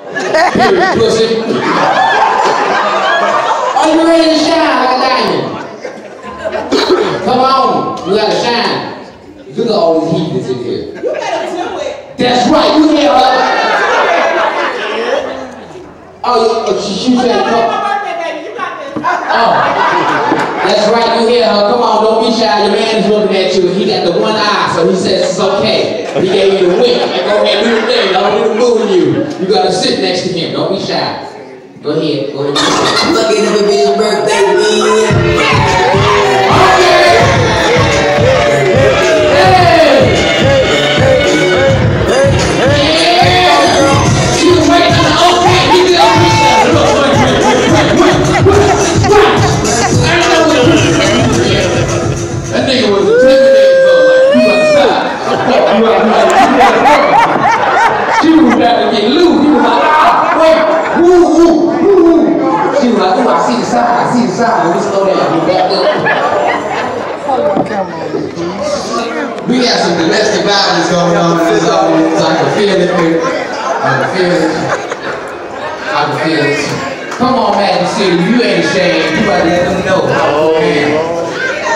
Pussy. Are you ready to shine like a diamond? Come on, you gotta shine. Look at all these heathens in here. You better do it. That's right, you hear her. Oh, you, oh she, she said, come. it's my birthday, baby. You got this. Oh, that's right, you hear her. Come on, don't be shy. Your man is looking at you. He got the one eye, so he says it's okay. He gave you the wink. Like, go ahead, do the thing. Don't do the moving you. You gotta sit next to him. Don't be shy. Go ahead, go ahead. Oh, I see the side, I see the side. Let me slow down. We back up. We got some domestic violence going on in this audience. I can feel it. I can feel it. I can feel it. Come on, Magic City, you ain't ashamed. You gotta let them know go down.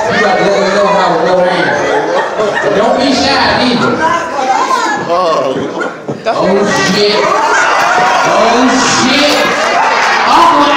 You gotta let them know how it go down. Don't be shy either. Oh oh shit. Oh shit. Uncle